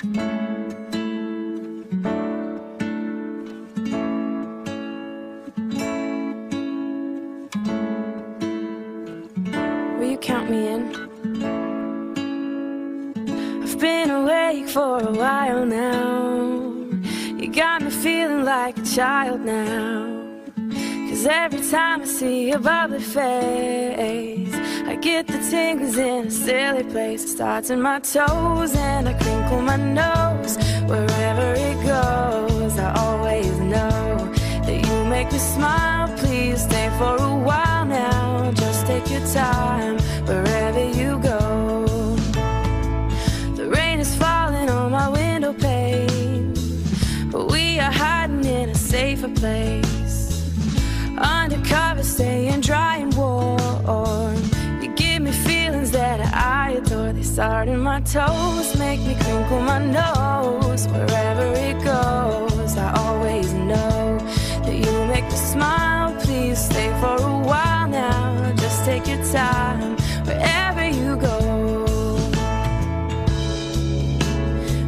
Will you count me in? I've been awake for a while now. You got me feeling like a child now. Cause every time I see your bubbly face, I get the tingles in a silly place. It starts in my toes and I crinkle my nose. Wherever it goes, I always know that you make me smile. Please stay for a while now. Just take your time wherever you go. The rain is falling on my window pane, but we are hiding in a safer place. Start in my toes, make me crinkle my nose. Wherever it goes, I always know that you make me smile. Please stay for a while now. Just take your time wherever you go.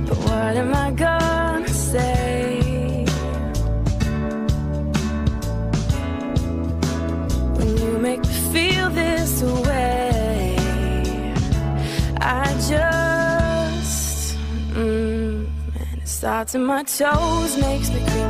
But what am I gonna say? when you make me feel this way. I just, mm, and it starts in my toes, makes me crinkle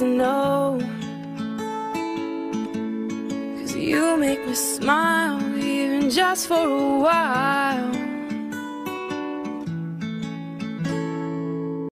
always know. Cause you make me smile, even just for a while.